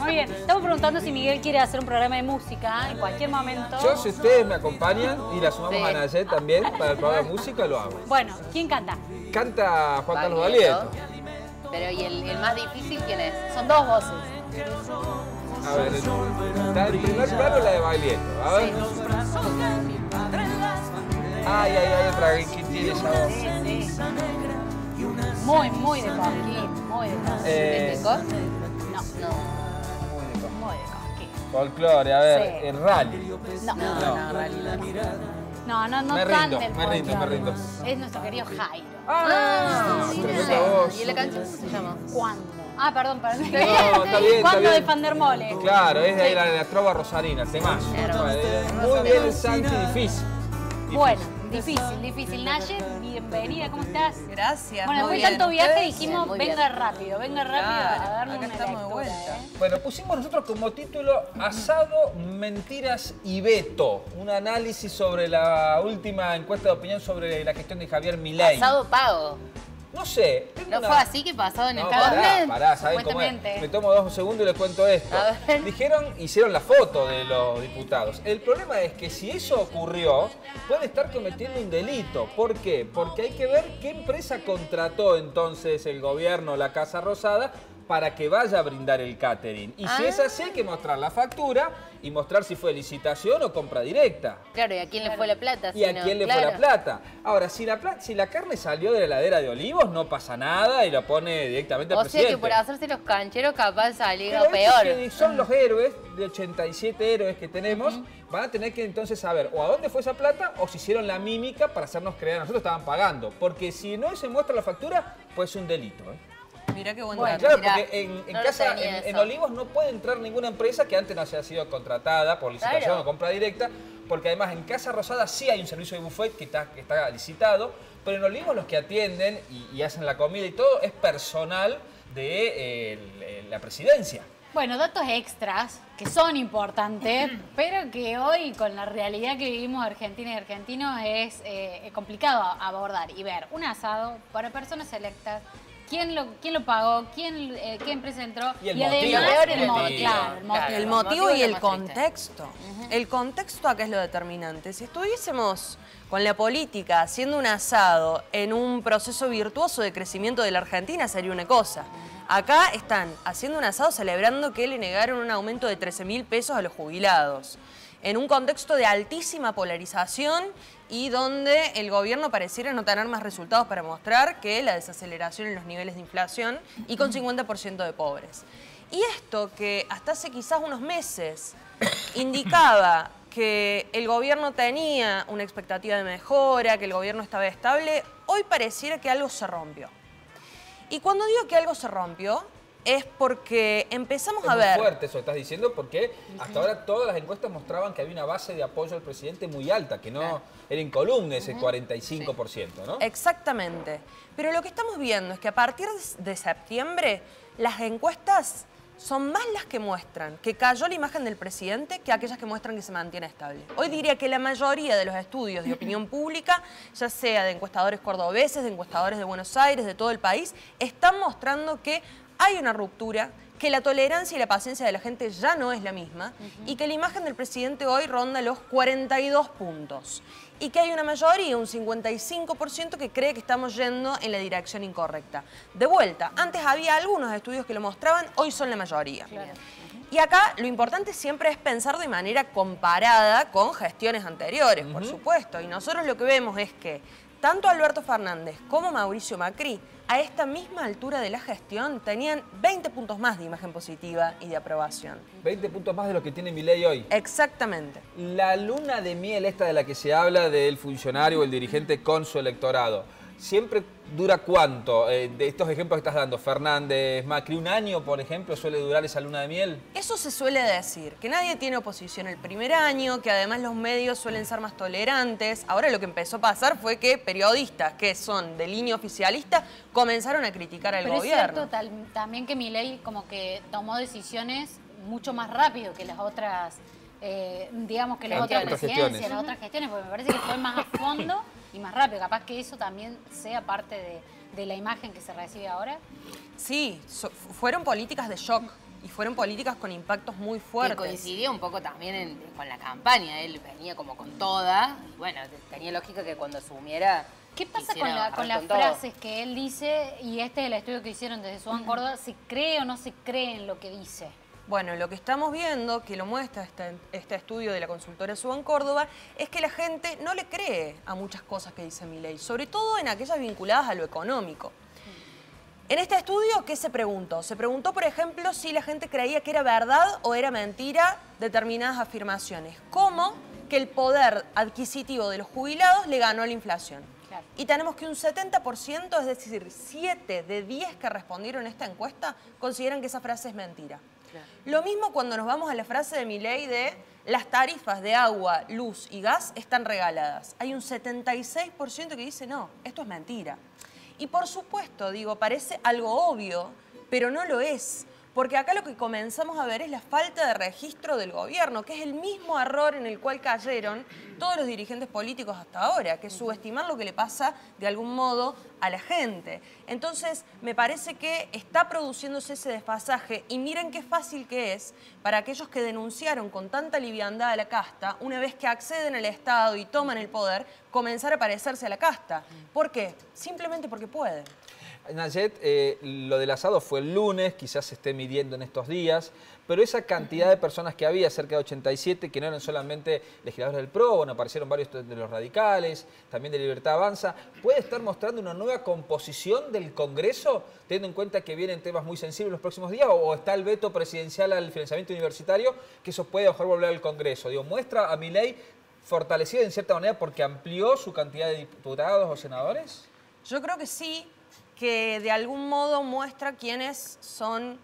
Muy bien. Estamos preguntando si Miguel quiere hacer un programa de música en cualquier momento. Yo, si ustedes me acompañan y la sumamos a Nayet también para el programa de música, lo hago. Bueno, ¿quién canta? Canta Juan Carlos Valieto. Pero ¿y el, más difícil quién es? Son dos voces. A ver, está en primer plano la de Baglietto. A ver. Ay, ay, ay, otra vez que tiene esa voz. Sí, sí. Muy, muy de Cosquín, muy de Cosquín. Eh, ¿De Cosquín? No. No. Folclore, a ver, sí. el rally. No, no, no, rally no. No, no, me tan rindo, me rindo, me rindo. Es nuestro querido Jairo. Ah, voz. ¿Y la canción cómo se llama? ¿Cuándo? Ah, perdón, perdón. No, está bien, ¿Cuándo de bien. Fandermole? Claro, es de ahí la, la trova rosarina, el temazo. Muy bien el Santi, difícil. Bueno, difícil, difícil. Nayet, bienvenida, ¿cómo estás? Gracias. Bueno, muy después de tanto viaje dijimos, venga bien. rápido, venga rápido a darnos acá una estamos de vuelta. ¿eh? Bueno, pusimos nosotros como título Asado, Mentiras y Veto. Un análisis sobre la última encuesta de opinión sobre la gestión de Javier Milei. Pasado pago. No sé. ¿No una- fue así que pasado en el No, Cabernet? pará, pará, ¿saben cómo es? Me tomo dos segundos y les cuento esto. Dijeron, hicieron la foto de los diputados. El problema es que si eso ocurrió, puede estar cometiendo un delito. ¿Por qué? Porque hay que ver qué empresa contrató entonces el gobierno, la Casa Rosada, para que vaya a brindar el catering. Y si Ah. es así, hay que mostrar la factura y mostrar si fue licitación o compra directa. Claro, ¿y a quién le fue la plata? ¿Y Si a no? quién le fue la plata? Ahora, si la, si la carne salió de la heladera de Olivos, no pasa nada y lo pone directamente al O sea presidente. que por hacerse los cancheros capaz estos peor. que son los héroes, de 87 héroes que tenemos, van a tener que entonces saber o a dónde fue esa plata o si hicieron la mímica para hacernos creer a nosotros estaban pagando. Porque si no se muestra la factura, pues es un delito. ¿eh? Mirá qué buen Bueno, dato. Claro, mirá, porque en, en no lo casa, tenía en, en eso. Olivos no puede entrar ninguna empresa que antes no haya sido contratada por licitación Claro. o compra directa, porque además en Casa Rosada sí hay un servicio de buffet que está, que está licitado, pero en Olivos los que atienden y, y hacen la comida y todo es personal de eh, el- el- la presidencia. Bueno, datos extras que son importantes, pero que hoy con la realidad que vivimos Argentina y argentinos es eh, complicado abordar y ver un asado para personas selectas. ¿Quién lo, quién lo pagó? ¿Quién, eh, ¿Qué empresa entró? Y el además motivo. el El motivo. Claro, el motivo. Claro. El El motivo motivo y el contexto. El contexto acá es lo determinante. Si estuviésemos con la política haciendo un asado en un proceso virtuoso de crecimiento de la Argentina, sería una cosa. Acá están haciendo un asado celebrando que le negaron un aumento de 13 mil pesos a los jubilados. En un contexto de altísima polarización y donde el gobierno pareciera no tener más resultados para mostrar que la desaceleración en los niveles de inflación y con 50% de pobres. Y esto que hasta hace quizás unos meses indicaba que el gobierno tenía una expectativa de mejora, que el gobierno estaba estable, hoy pareciera que algo se rompió. Y cuando digo que algo se rompió, es porque empezamos Es a muy ver... fuerte eso que estás diciendo porque hasta ahora todas las encuestas mostraban que había una base de apoyo al presidente muy alta, que no era incolume ese 45%, ¿no? Exactamente. Pero lo que estamos viendo es que a partir de septiembre las encuestas son más las que muestran que cayó la imagen del presidente que aquellas que muestran que se mantiene estable. Hoy diría que la mayoría de los estudios de opinión pública, ya sea de encuestadores cordobeses, de encuestadores de Buenos Aires, de todo el país, están mostrando que hay una ruptura, que la tolerancia y la paciencia de la gente ya no es la misma y que la imagen del presidente hoy ronda los 42 puntos y que hay una mayoría, un 55% que cree que estamos yendo en la dirección incorrecta. De vuelta, antes había algunos estudios que lo mostraban, hoy son la mayoría. Y acá lo importante siempre es pensar de manera comparada con gestiones anteriores, por supuesto. Y nosotros lo que vemos es que tanto Alberto Fernández como Mauricio Macri, a esta misma altura de la gestión, tenían 20 puntos más de imagen positiva y de aprobación. 20 puntos más de lo que tiene mi ley hoy. Exactamente. La luna de miel esta de la que se habla del funcionario o el dirigente con su electorado, ¿siempre dura cuánto? Eh, de estos ejemplos que estás dando, Fernández, Macri, un año, por ejemplo, suele durar esa luna de miel. Eso se suele decir, que nadie tiene oposición el primer año, que además los medios suelen ser más tolerantes. Ahora lo que empezó a pasar fue que periodistas que son de línea oficialista comenzaron a criticar al Pero es gobierno. cierto tal- también que Milei como que tomó decisiones mucho más rápido que las otras, eh, digamos que las otras presidencias, gestiones. las otras gestiones, porque me parece que fue más a fondo y más rápido. Capaz que eso también sea parte de, de la imagen que se recibe ahora. Sí, so- fueron políticas de shock y fueron políticas con impactos muy Que fuertes. coincidía un poco también en- con la campaña. Él venía como con toda. Y bueno, tenía lógica que cuando asumiera. ¿Qué pasa con, la- las frases que él dice? Y este es el estudio que hicieron desde Sudán Córdoba. ¿Se cree o no se cree en lo que dice? Bueno, lo que estamos viendo, que lo muestra este, este estudio de la consultora Suban Córdoba, es que la gente no le cree a muchas cosas que dice Milei, sobre todo en aquellas vinculadas a lo económico. En este estudio, ¿qué se preguntó? Se preguntó, por ejemplo, si la gente creía que era verdad o era mentira determinadas afirmaciones, como que el poder adquisitivo de los jubilados le ganó a la inflación. Claro. Y tenemos que un 70%, es decir, 7 de 10 que respondieron a esta encuesta, consideran que esa frase es mentira. Lo mismo cuando nos vamos a la frase de Milei de las tarifas de agua, luz y gas están regaladas. Hay un 76% que dice no, esto es mentira. Y por supuesto, digo, parece algo obvio, pero no lo es. Porque acá lo que comenzamos a ver es la falta de registro del gobierno, que es el mismo error en el cual cayeron todos los dirigentes políticos hasta ahora, que es subestimar lo que le pasa de algún modo a la gente. Entonces, me parece que está produciéndose ese desfasaje y miren qué fácil que es para aquellos que denunciaron con tanta liviandad a la casta, una vez que acceden al Estado y toman el poder, comenzar a parecerse a la casta. ¿Por qué? Simplemente porque pueden. Nayet, eh, lo del asado fue el lunes, quizás se esté midiendo en estos días, pero esa cantidad de personas que había, cerca de 87, que no eran solamente legisladores del PRO, bueno, aparecieron varios de los radicales, también de Libertad Avanza, ¿puede estar mostrando una nueva composición del Congreso, teniendo en cuenta que vienen temas muy sensibles los próximos días, o está el veto presidencial al financiamiento universitario, que eso puede mejor volver al Congreso? Digo, ¿muestra a Milei fortalecido en cierta manera porque amplió su cantidad de diputados o senadores? Yo creo que sí, que de algún modo muestra quiénes son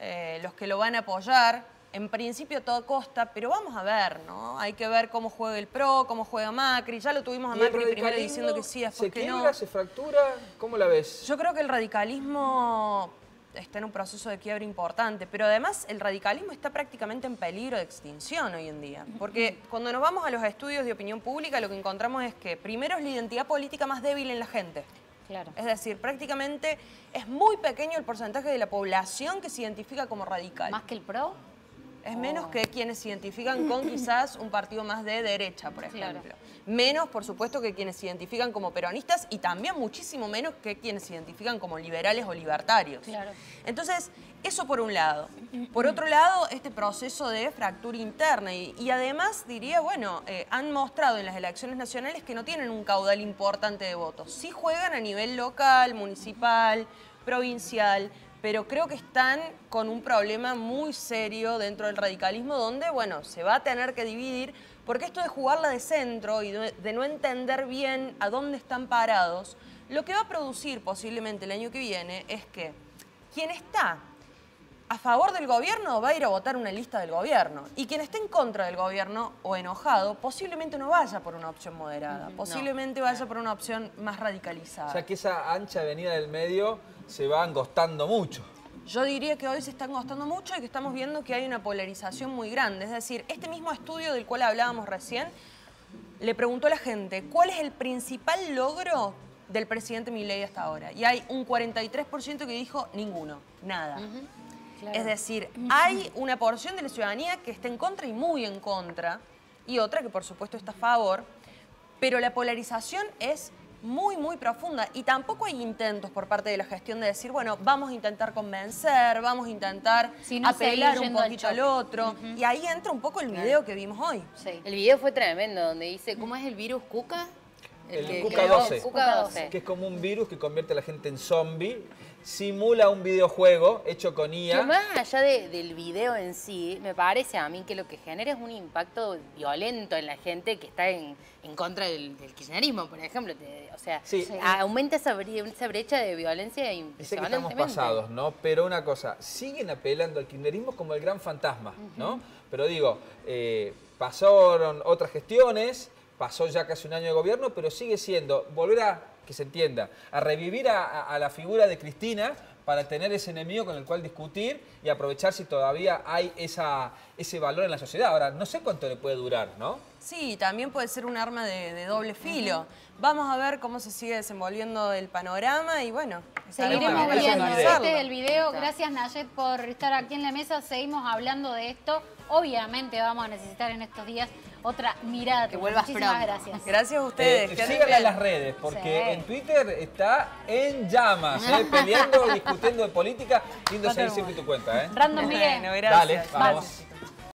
eh, los que lo van a apoyar, en principio a toda costa, pero vamos a ver, ¿no? Hay que ver cómo juega el PRO, cómo juega Macri, ya lo tuvimos a ¿Y el Macri primero diciendo que sí, ¿Se después que quiebra, no. se fractura? ¿Cómo la ves? Yo creo que el radicalismo está en un proceso de quiebre importante, pero además el radicalismo está prácticamente en peligro de extinción hoy en día. Porque cuando nos vamos a los estudios de opinión pública, lo que encontramos es que primero es la identidad política más débil en la gente. Claro. Es decir, prácticamente es muy pequeño el porcentaje de la población que se identifica como radical. ¿Más que el PRO? Es menos que quienes se identifican con quizás un partido más de derecha, por Claro. ejemplo. Menos, por supuesto, que quienes se identifican como peronistas y también muchísimo menos que quienes se identifican como liberales o libertarios. Claro. Entonces, eso por un lado. Por otro lado, este proceso de fractura interna y, y además diría, bueno, eh, han mostrado en las elecciones nacionales que no tienen un caudal importante de votos. Sí juegan a nivel local, municipal, provincial, pero creo que están con un problema muy serio dentro del radicalismo donde, bueno, se va a tener que dividir porque esto de jugarla de centro y de, no entender bien a dónde están parados, lo que va a producir posiblemente el año que viene es que quien está a favor del gobierno va a ir a votar una lista del gobierno. Y quien esté en contra del gobierno o enojado, posiblemente no vaya por una opción moderada, posiblemente vaya por una opción más radicalizada. O sea que esa ancha avenida del medio se va angostando mucho. Yo diría que hoy se está costando mucho y que estamos viendo que hay una polarización muy grande. Es decir, este mismo estudio del cual hablábamos recién le preguntó a la gente cuál es el principal logro del presidente Milei hasta ahora. Y hay un 43% que dijo ninguno, nada. Es decir, hay una porción de la ciudadanía que está en contra y muy en contra, y otra que por supuesto está a favor, pero la polarización es muy, muy profunda y tampoco hay intentos por parte de la gestión de decir, bueno, vamos a intentar convencer, vamos a intentar apelar un al poquito al otro. Y ahí entra un poco el video que vimos hoy. Sí. El video fue tremendo, donde dice, ¿cómo es el virus Cuca? El que Cuca creó 12. Cuca 12. Que es como un virus que convierte a la gente en zombie, simula un videojuego hecho con Que IA. más allá de- del video en sí, me parece a mí que lo que genera es un impacto violento en la gente que está en, en contra del, del kirchnerismo, por ejemplo. Te- o sea, Sí. Aumenta esa, bre- esa brecha de violencia Y sé que estamos pasados, ¿no? Pero una cosa, siguen apelando al kirchnerismo como el gran fantasma, ¿no? Pero digo, eh, pasaron otras gestiones, pasó ya casi un año de gobierno, pero sigue siendo, volver a, que se entienda, a revivir a, la figura de Cristina para tener ese enemigo con el cual discutir y aprovechar si todavía hay esa, ese valor en la sociedad. Ahora, no sé cuánto le puede durar, ¿no? Sí, también puede ser un arma de, de doble filo. Vamos a ver cómo se sigue desenvolviendo el panorama y bueno, Seguiremos viendo. Este es el video. Gracias Nayet por estar aquí en la mesa. Seguimos hablando de esto. Obviamente vamos a necesitar en estos días otra mirada. Que vuelvas Muchísimas pronto. gracias. Gracias a ustedes. Eh, que anden síganla en las redes, porque Sí. en Twitter está en llamas, ¿eh? peleando, discutiendo de política. Lindo seguir siempre tu cuenta, ¿eh? Random Miguel. Bueno, gracias. Dale, vamos. Vamos.